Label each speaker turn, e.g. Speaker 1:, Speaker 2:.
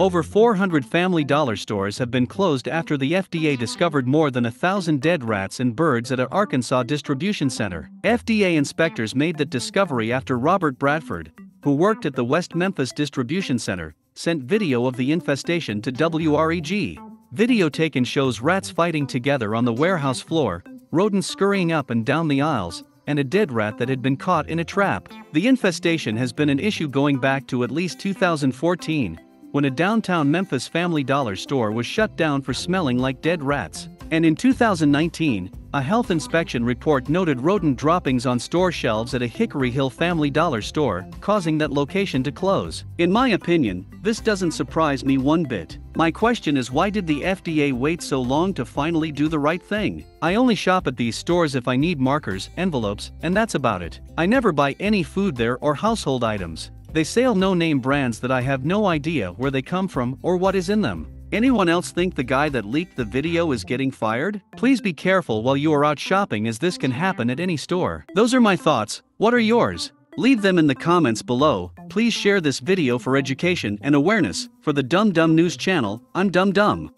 Speaker 1: Over 400 Family Dollar stores have been closed after the FDA discovered more than a thousand dead rats and birds at an Arkansas distribution center. FDA inspectors made that discovery after Robert Bradford, who worked at the West Memphis Distribution Center, sent video of the infestation to WREG. Video taken shows rats fighting together on the warehouse floor, rodents scurrying up and down the aisles, and a dead rat that had been caught in a trap. The infestation has been an issue going back to at least 2014 when a downtown Memphis Family Dollar store was shut down for smelling like dead rats. And in 2019, a health inspection report noted rodent droppings on store shelves at a Hickory Hill Family Dollar store, causing that location to close. In my opinion, this doesn't surprise me one bit. My question is why did the FDA wait so long to finally do the right thing? I only shop at these stores if I need markers, envelopes, and that's about it. I never buy any food there or household items. They sell no-name brands that I have no idea where they come from or what is in them. Anyone else think the guy that leaked the video is getting fired? Please be careful while you are out shopping as this can happen at any store. Those are my thoughts, what are yours? Leave them in the comments below, please share this video for education and awareness, for the Dum Dum News channel, I'm Dum Dum.